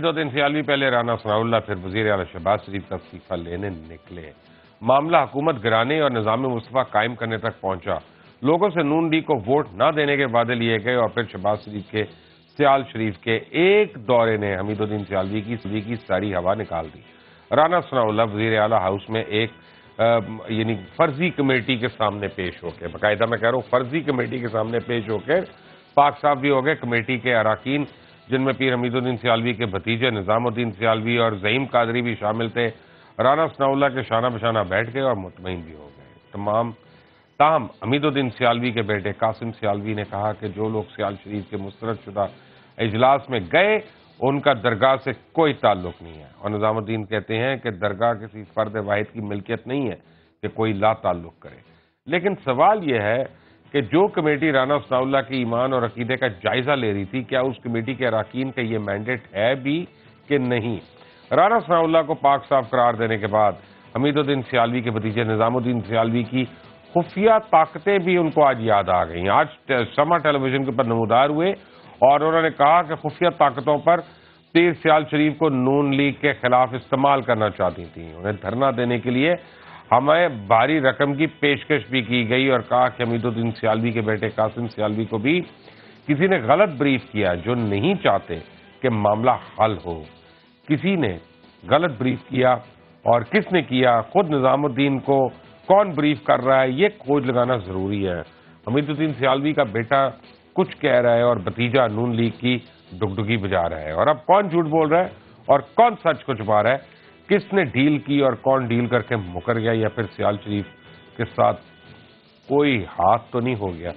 حمید الدین سیالوی پہلے رانا ثناء اللہ پھر وزیر اعلی شہباز شریف کا استعفیٰ لینے نکلے۔ معاملہ حکومت گرانے اور نظام مصطفیٰ قائم کرنے تک پہنچا۔ لوگوں سے نون ڈی کو ووٹ نہ دینے کے وعدے لیے گئے اور پھر شہباز شریف کے سیال شریف کے ایک دورے نے حمید الدین سیالوی کی سلی کی ساری ہوا نکال دی۔ رانا ثناء اللہ وزیر اعلی ہاؤس میں ایک یعنی فرضی کمیٹی کے سامنے پیش ہو کے، باقاعدہ میں کہہ رہا ہوں، فرضی کمیٹی کے سامنے پیش ہو کے پاک صاحب بھی ہو گئے، کمیٹی کے اراکین جن میں پیر حمید الدین سیالوی کے بھتیجے، نظام الدین سیالوی اور زعیم قادری بھی شامل تھے، رانا ثناء اللہ کے شانہ بشانہ بیٹھ گئے اور مطمئن بھی ہو گئے۔ تمام تاہم، حمید الدین سیالوی کے بیٹے قاسم سیالوی نے کہا کہ جو لوگ سیال شریف کے مسترد شدہ اجلاس میں گئے، ان کا درگاہ سے کوئی تعلق نہیں ہے۔ اور نظام الدین کہتے ہیں کہ درگاہ کسی فرد واحد کی ملکیت نہیں ہے کہ کوئی لا تعلق کرے۔ لیکن سوال یہ ہے کہ جو کمیٹی رانا ثناء اللہ کی ایمان اور عقیدے کا جائزہ لے رہی تھی، کیا اس کمیٹی کے اراکین کا یہ مینڈیٹ ہے بھی کہ نہیں؟ رانا ثناء اللہ کو پاک صاف قرار دینے کے بعد حمید الدین سیالوی کے بتیجے نظام الدین سیالوی کی خفیہ طاقتیں بھی ان کو آج یاد آ گئیں۔ آج سما ٹیلی ویژن کے اوپر نمودار ہوئے اور انہوں نے کہا کہ خفیہ طاقتوں پر پیر سیال شریف کو نون لیگ کے خلاف استعمال کرنا چاہتی تھیں۔ انہیں دھرنا دینے کے لیے ہمیں بھاری رقم کی پیشکش بھی کی گئی اور کہا کہ امید الدین سیالوی کے بیٹے قاسم سیالوی کو بھی کسی نے غلط بریف کیا جو نہیں چاہتے کہ معاملہ حل ہو۔ کسی نے غلط بریف کیا اور کس نے کیا؟ خود نظام الدین کو کون بریف کر رہا ہے؟ یہ کھوج لگانا ضروری ہے۔ حمید الدین سیالوی کا بیٹا کچھ کہہ رہا ہے اور بتیجا نون لیگ کی ڈگڈگی بجا رہا ہے۔ اور اب کون جھوٹ بول رہا ہے اور کون سچ کو چھپا رہا ہے؟ کس نے ڈیل کی اور کون ڈیل کر کے مکر گیا یا پھر سیال شریف کے ساتھ کوئی ہاتھ تو نہیں ہو گیا؟